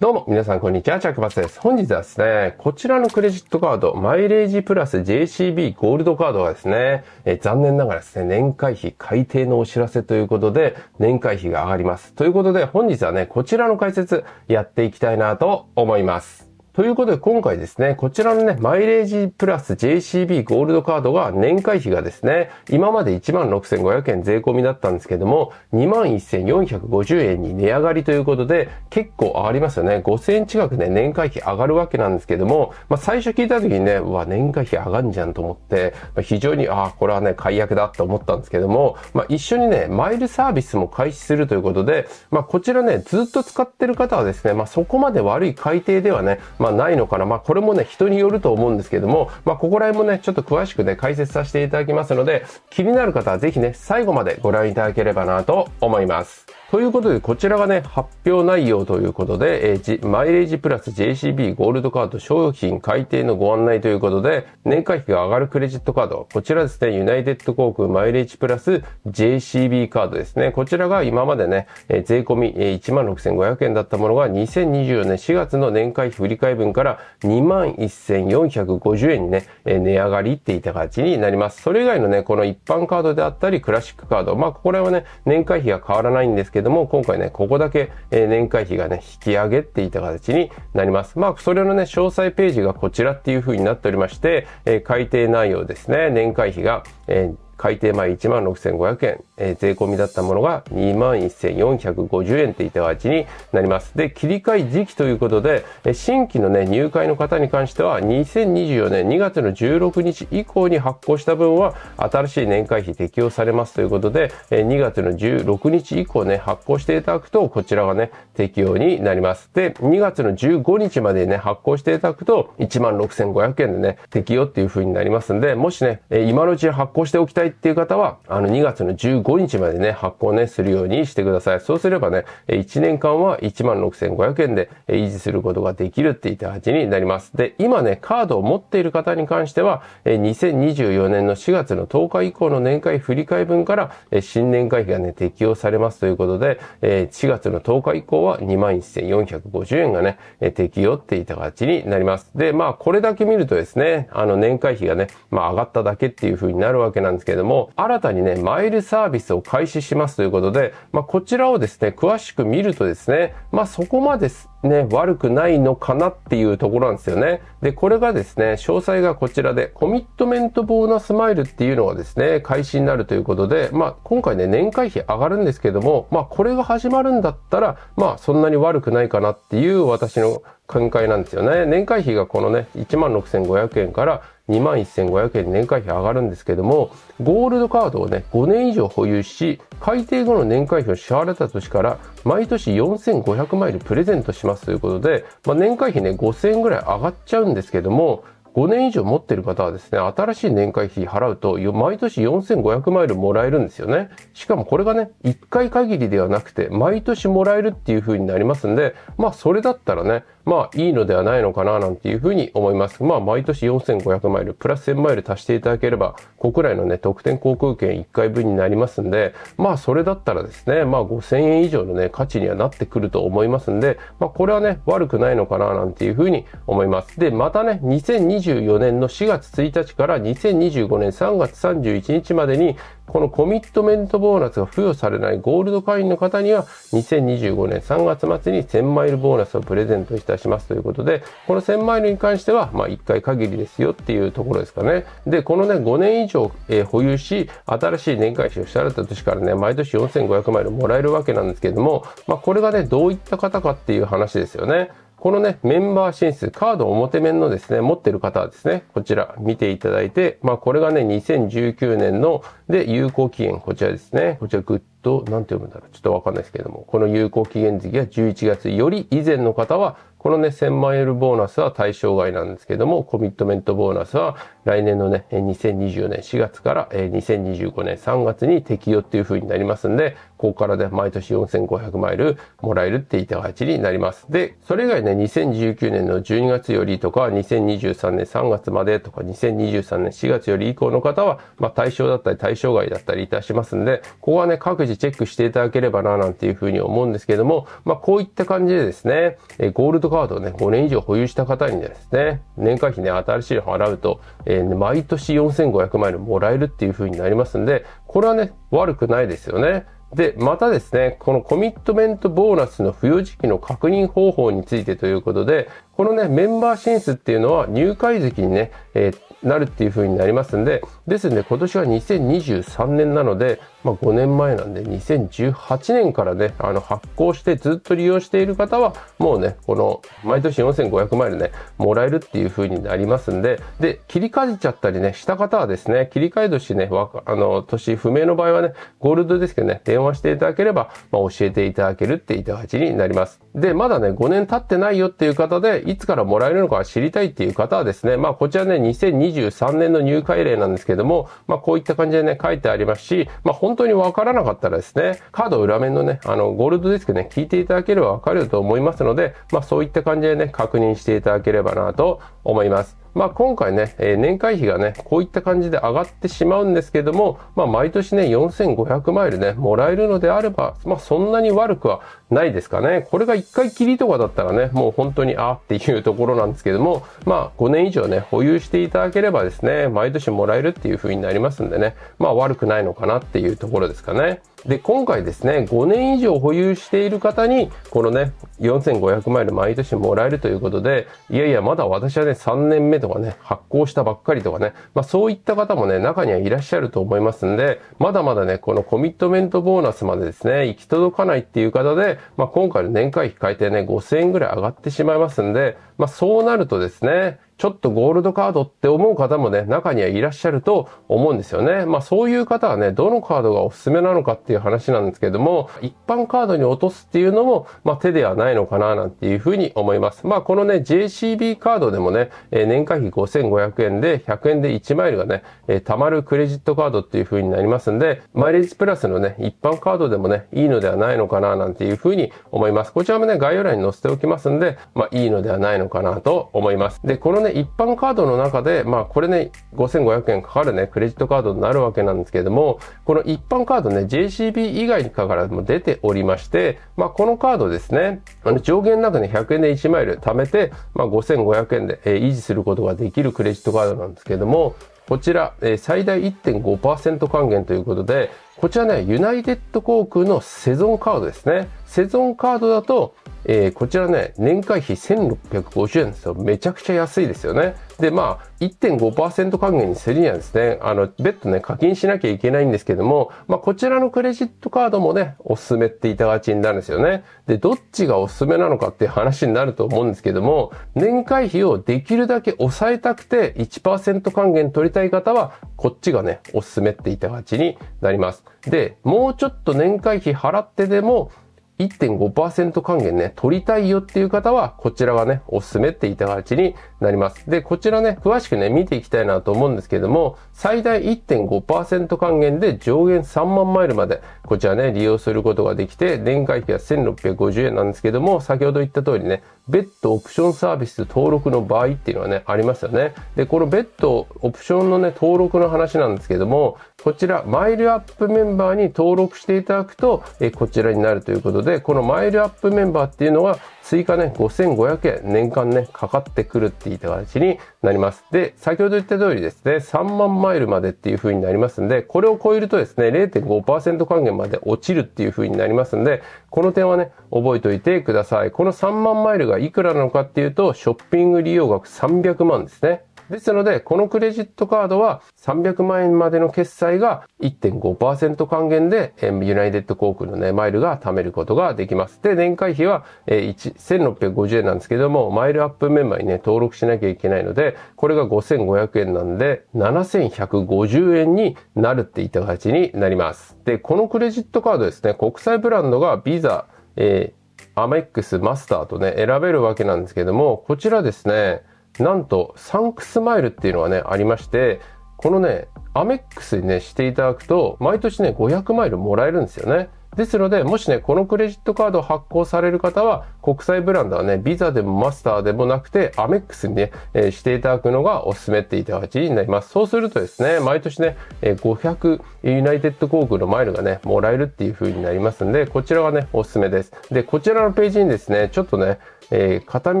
どうも、皆さんこんにちは、チャックバスです。本日はですね、こちらのクレジットカード、マイレージプラス JCB ゴールドカードがですね、え残念ながらですね、年会費改定のお知らせということで、年会費が上がります。ということで、本日はね、こちらの解説やっていきたいなと思います。ということで今回ですね、こちらのね、マイレージプラス JCB ゴールドカードが年会費がですね、今まで16,500円税込みだったんですけども、21,450円に値上がりということで、結構上がりますよね。5,000円近くね、年会費上がるわけなんですけども、まあ最初聞いた時にね、うわ、年会費上がんじゃんと思って、まあ、非常に、ああ、これはね、解約だと思ったんですけども、まあ一緒にね、マイルサービスも開始するということで、まあこちらね、ずっと使ってる方はですね、まあそこまで悪い改定ではね、まあないのかな。まあこれもね、人によると思うんですけども、まあここら辺もね、ちょっと詳しくね、解説させていただきますので、気になる方はぜひね、最後までご覧いただければなと思います。ということで、こちらがね、発表内容ということで、えー、マイレージプラス JCB ゴールドカード商品改定のご案内ということで、年会費が上がるクレジットカード。こちらですね、ユナイテッド航空マイレージプラス JCB カードですね。こちらが今までね、えー、税込み、16,500円だったものが2024年4月の年会費振り替え分から21,450円にね、えー、値上がりっていた形になります。それ以外のね、この一般カードであったり、クラシックカード。まあ、これはね、年会費が変わらないんですけどけども、今回ね、ここだけ、え年会費がね、引き上げっていた形になります。まあ、それのね、詳細ページがこちらっていう風になっておりまして、え改定内容ですね、年会費が、え改定前16,500円、えー、税込みだったものが21,450円っていった形になります。で、切り替え時期ということで、え新規のね、入会の方に関しては、2024年2月の16日以降に発行した分は、新しい年会費適用されますということで、え2月の16日以降ね、発行していただくと、こちらがね、適用になります。で、2月の15日までね、発行していただくと、16,500円でね、適用っていう風になりますんで、もしね、今のうち発行しておきたいっていう方は、あの2月の15日までね、発行ね、するようにしてください。そうすればね、1年間は16,500円で維持することができるっていった形になります。で、今ね、カードを持っている方に関しては、2024年の4月の10日以降の年会振替分から新年会費がね、適用されますということで、4月の10日以降は21,450円がね、適用っていった形になります。で、まあ、これだけ見るとですね、あの、年会費がね、まあ、上がっただけっていう風になるわけなんですけれども、新たにね、マイルサービスを開始しますということで、まあ、こちらをですね、詳しく見るとですね、まあ、そこまでね、悪くないのかなっていうところなんですよね。で、これがですね、詳細がこちらで、コミットメントボーナスマイルっていうのがですね、開始になるということで、まあ、今回ね、年会費上がるんですけども、まあ、これが始まるんだったら、まあ、そんなに悪くないかなっていう私の見解なんですよね。年会費がこのね、16,500円から21,500円年会費上がるんですけども、ゴールドカードをね、5年以上保有し、改定後の年会費を支払われた年から、毎年4,500マイルプレゼントしますということで、まあ、年会費ね、5,000円ぐらい上がっちゃうんですけども、5年以上持ってる方はですね、新しい年会費払うと、毎年4500マイルもらえるんですよね。しかもこれがね、1回限りではなくて、毎年もらえるっていう風になりますんで、まあそれだったらね、まあいいのではないのかななんていうふうに思います。まあ毎年4500マイル、プラス1000マイル足していただければ、国内のね、特典航空券1回分になりますんで、まあそれだったらですね、まあ5000円以上のね、価値にはなってくると思いますんで、まあこれはね、悪くないのかななんていうふうに思います。で、またね、2024年の4月1日から2025年3月31日までに、このコミットメントボーナスが付与されないゴールド会員の方には、2025年3月末に1000マイルボーナスをプレゼントいたしますということで、この1000マイルに関しては、まあ1回限りですよっていうところですかね。で、このね、5年以上、えー、保有し、新しい年会費を支払った年からね、毎年4500マイルもらえるわけなんですけれども、まあこれがね、どういった方かっていう話ですよね。このね、 Member Since、カード表面のですね、持ってる方はですね、こちら見ていただいて、まあこれがね、2019年ので有効期限、こちらですね。こちら Good、なんて読むんだろう。ちょっとわかんないですけれども、この有効期限月が11月より以前の方は、このね、1000万円ボーナスは対象外なんですけども、コミットメントボーナスは来年のね、2024年4月から2025年3月に適用っていう風になりますんで、ここからね、毎年4500マイルもらえるっていった形になります。で、それ以外ね、2019年の12月よりとか、2023年3月までとか、2023年4月より以降の方は、まあ対象だったり対象外だったりいたしますんで、ここはね、各自ジチェックしていただければな、なんていうふうに思うんですけども、まあ、こういった感じでですね、えゴールドカードをね、5年以上保有した方にですね、年会費ね、新しいの払うと、えー、毎年4500万円もらえるっていうふうになりますんで、これはね、悪くないですよね。で、またですね、このコミットメントボーナスの付与時期の確認方法についてということで、このね、メンバー進出っていうのは入会月にね、えーなるっていう風になりますんで、ですんで今年は2023年なので、まあ、5年前なんで2018年からね、あの発行してずっと利用している方は、もうね、この毎年4500万円ね、もらえるっていう風になりますんで、で、切り替えちゃったりね、した方はですね、切り替え年ね、あの、年不明の場合はね、ゴールドですけどね、電話していただければ、まあ、教えていただけるっていった形になります。で、まだね、5年経ってないよっていう方で、いつからもらえるのか知りたいっていう方はですね、まあ、こちらね、2023年の入会例なんですけども、まあ、こういった感じでね、書いてありますし、まあ、本当にわからなかったらですね、カード裏面のね、あの、ゴールドディスクね、聞いていただければわかると思いますので、まあ、そういった感じでね、確認していただければなと思います。まあ今回ね、えー、年会費がね、こういった感じで上がってしまうんですけども、まあ毎年ね、4500マイルね、もらえるのであれば、まあそんなに悪くはないですかね。これが1回きりとかだったらね、もう本当にあっていうところなんですけども、まあ5年以上ね、保有していただければですね、毎年もらえるっていう風になりますんでね、まあ悪くないのかなっていうところですかね。で、今回ですね、5年以上保有している方に、このね、4500マイル毎年もらえるということで、いやいや、まだ私はね、3年目とかね、発行したばっかりとかね、まあそういった方もね、中にはいらっしゃると思いますんで、まだまだね、このコミットメントボーナスまでですね、行き届かないっていう方で、まあ今回の年会費改定ね、5000円ぐらい上がってしまいますんで、まあそうなるとですね、ちょっとゴールドカードって思う方もね、中にはいらっしゃると思うんですよね。まあそういう方はね、どのカードがおすすめなのかっていう話なんですけども、一般カードに落とすっていうのも、まあ手ではないのかななんていうふうに思います。まあこのね、JCB カードでもね、え、年会費5500円で100円で1マイルがね、え、貯まるクレジットカードっていうふうになりますんで、マイレージプラスのね、一般カードでもね、いいのではないのかななんていうふうに思います。こちらもね、概要欄に載せておきますんで、まあいいのではないのかなと思います。で、このね、一般カードの中で、まあこれね、5500円かかるね、クレジットカードになるわけなんですけれども、この一般カードね、JCB 以外からも出ておりまして、まあこのカードですね、あの上限なくね、100円で1マイル貯めて、まあ5500円で、え、維持することができるクレジットカードなんですけれども、こちら、え、最大1.5%還元ということで、こちらね、ユナイテッド航空のセゾンカードですね。セゾンカードだと、えー、こちらね、年会費1650円ですよ。めちゃくちゃ安いですよね。で、まあ、1.5%還元にするにはですね、あの、別途ね、課金しなきゃいけないんですけども、まあ、こちらのクレジットカードもね、おすすめっていたがちになるんですよね。で、どっちがおすすめなのかっていう話になると思うんですけども、年会費をできるだけ抑えたくて1%還元取りたい方は、こっちがね、おすすめっていたがちになります。で、もうちょっと年会費払ってでも、1.5%還元ね、取りたいよっていう方は、こちらがね、おすすめって言った形になります。で、こちらね、詳しくね、見ていきたいなと思うんですけども、最大1.5%還元で上限3万マイルまで、こちらね、利用することができて、年会費は1650円なんですけども、先ほど言った通りね、別途オプションサービス登録の場合っていうのはね、ありますよね。で、この別途オプションのね、登録の話なんですけども、こちら、マイルアップメンバーに登録していただくと、えこちらになるということで、このマイルアップメンバーっていうのは、追加ね、5500円年間ね、かかってくるっていった形になります。で、先ほど言った通りですね、3万マイルまでっていう風になりますんで、これを超えるとですね、0.5%還元まで落ちるっていう風になりますんで、この点はね、覚えておいてください。この3万マイルがいくらなのかっていうと、ショッピング利用額300万ですね。ですので、このクレジットカードは300万円までの決済が1.5%還元で、ユナイテッド航空のね、マイルが貯めることができます。で、年会費は、1650円なんですけども、マイルアップメンバーにね、登録しなきゃいけないので、これが5500円なんで、7150円になるっていった形になります。で、このクレジットカードですね、国際ブランドがビザ、えー、アメックス、マスターとね、選べるわけなんですけども、こちらですね、なんと、サンクスマイルっていうのがね、ありまして、このね、アメックスにね、していただくと、毎年ね、500マイルもらえるんですよね。ですので、もしね、このクレジットカードを発行される方は、国際ブランドはね、ビザでもマスターでもなくて、アメックスにね、えー、していただくのがおすすめっていた形になります。そうするとですね、毎年ね、えー、500ユナイテッド航空のマイルがね、もらえるっていう風になりますんで、こちらがね、おすすめです。で、こちらのページにですね、ちょっとね、えー、片道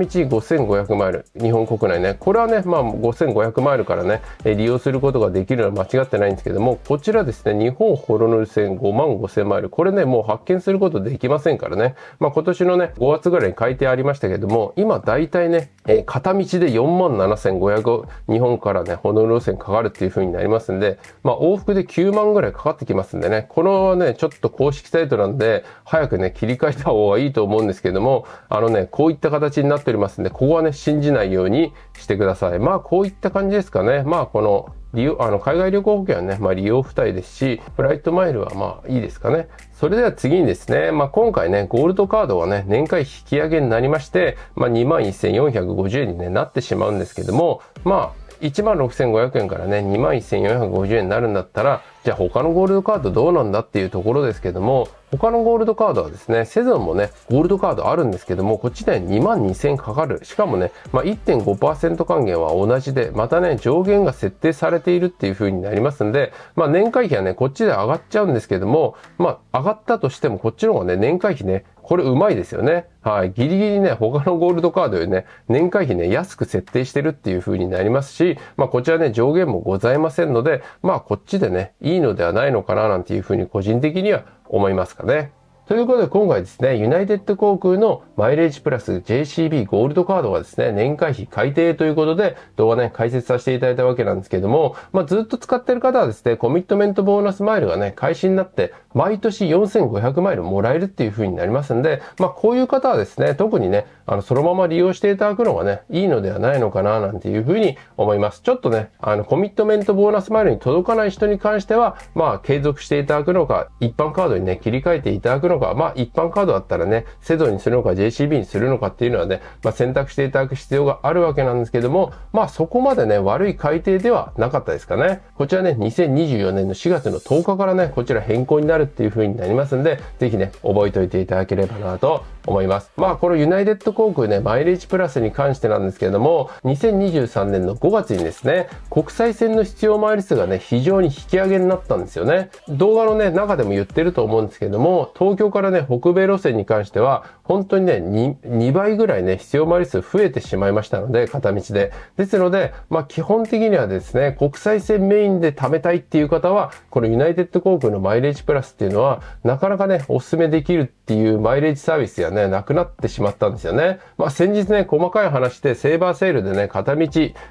5500マイル、日本国内ね、これはね、まあ5500マイルからね、利用することができるのは間違ってないんですけども、こちらですね、日本ホロノル線5万5000マイル、これね、もう発見することできませんからね、まあ今年のね、5月ぐらいに改定ありましたけども、今大体ね、え、片道で4万7500日本からね、ホノルル線かかるっていう風になりますんで、まあ往復で9万ぐらいかかってきますんでね、このね、ちょっと公式サイトなんで、早くね、切り替えた方がいいと思うんですけども、あのね、こういった形になっておりますんで、ここはね、信じないようにしてください。まあ、こういった感じですかね。まあ、この、利用、あの、海外旅行保険はね、まあ利用付帯ですし、フライトマイルはまあいいですかね。それでは次にですね、まあ今回ね、ゴールドカードはね、年会引き上げになりまして、まあ21,450円に、ね、なってしまうんですけども、まあ、16,500円からね、21,450円になるんだったら、じゃあ他のゴールドカードどうなんだっていうところですけども、他のゴールドカードはですね、セゾンもね、ゴールドカードあるんですけども、こっちで2万2000かかる。しかもね、まあ、1.5%還元は同じで、またね、上限が設定されているっていう風になりますんで、まあ、年会費はね、こっちで上がっちゃうんですけども、まあ、上がったとしても、こっちの方がね、年会費ね、これうまいですよね。はい。ギリギリね、他のゴールドカードよりね、年会費ね、安く設定してるっていう風になりますし、まあこちらね、上限もございませんので、まあこっちでね、いいのではないのかななんていう風に個人的には思いますかね。ということで今回ですね、ユナイテッド航空のマイレージプラス JCB ゴールドカードがですね、年会費改定ということで動画ね、解説させていただいたわけなんですけども、まあ、ずっと使ってる方はですね、コミットメントボーナスマイルがね、開始になって、毎年4500マイルもらえるっていう風になりますんで、まあ、こういう方はですね、特にね、あの、そのまま利用していただくのがね、いいのではないのかな、なんていう風に思います。ちょっとね、あの、コミットメントボーナスマイルに届かない人に関しては、まあ、継続していただくのか、一般カードにね、切り替えていただくのか、まあ、一般カードだったらね、セドにするのか JCB にするのかっていうのはね、まあ、選択していただく必要があるわけなんですけども、まあ、そこまでね、悪い改定ではなかったですかね。こちらね、2024年の4月の10日からね、こちら変更になるっていう風になりますんで、ぜひね、覚えておいていただければなと思います。まあ、このユナイテッド航空ね、マイレージプラスに関してなんですけれども、2023年の5月にですね、国際線の必要マイル数がね、非常に引き上げになったんですよね。動画のね、中でも言ってると思うんですけれども、東京からね、北米路線に関しては、本当にね2、2倍ぐらいね、必要マイル数増えてしまいましたので、片道で。ですので、まあ、基本的にはですね、国際線メインで貯めたいっていう方は、このユナイテッド航空のマイレージプラスっていうのは、なかなかね、お勧めできるっていうマイレージサービスやね、なくなってしまったんですよね。まあ、先日ね、細かい話でセーバーセールでね、片道、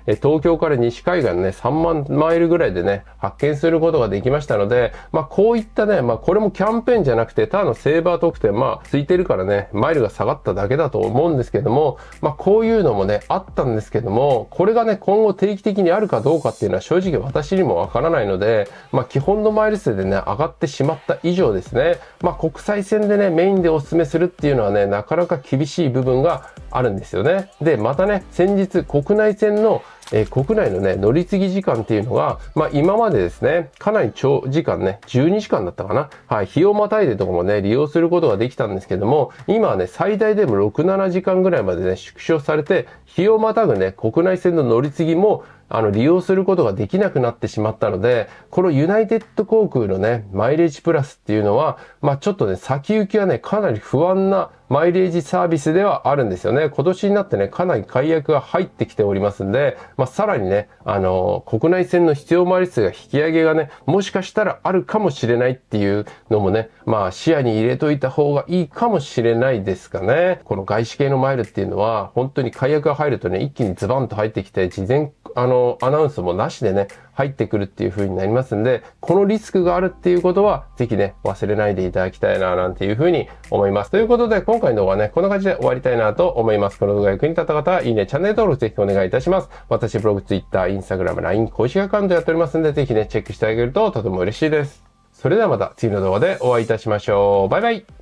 え東京から西海岸ね、3万マイルぐらいでね、発見することができましたので、まあ、こういったね、まあ、これもキャンペーンじゃなくて、ただのセーバー特典、まあ、ついてるからね、マイルが下がっただけだと思うんですけども、まあ、こういうのもね、あったんですけども、これがね、今後定期的にあるかどうかっていうのは正直私にもわからないので、まあ、基本のマイル数でね、上がってしまった以上ですね、まあ、国際線でね、メインでお勧めするっていうのはね、なかなか厳しい部分があるんですよね。で、またね、先日国内線のえー、国内のね、乗り継ぎ時間っていうのが、まあ今までですね、かなり長時間ね、12時間だったかな。はい、日をまたいでとかもね、利用することができたんですけども、今はね、最大でも6、7時間ぐらいまでね、縮小されて、日をまたぐね、国内線の乗り継ぎも、あの、利用することができなくなってしまったので、このユナイテッド航空のね、マイレージプラスっていうのは、まあちょっとね、先行きはね、かなり不安なマイレージサービスではあるんですよね。今年になってね、かなり解約が入ってきておりますんで、まあさらにね、あのー、国内線の必要マイル数が引き上げがね、もしかしたらあるかもしれないっていうのもね、まあ視野に入れといた方がいいかもしれないですかね。この外資系のマイルっていうのは、本当に解約が入るとね、一気にズバンと入ってきて、事前あの、アナウンスもなしでね、入ってくるっていう風になりますんで、このリスクがあるっていうことは、ぜひね、忘れないでいただきたいな、なんていう風に思います。ということで、今回の動画はね、こんな感じで終わりたいなと思います。この動画が役に立った方は、いいね、チャンネル登録ぜひお願いいたします。私、ブログ、ツイッター、インスタグラム、LINE 公式アカウントやっておりますんで、ぜひね、チェックしてあげるととても嬉しいです。それではまた次の動画でお会いいたしましょう。バイバイ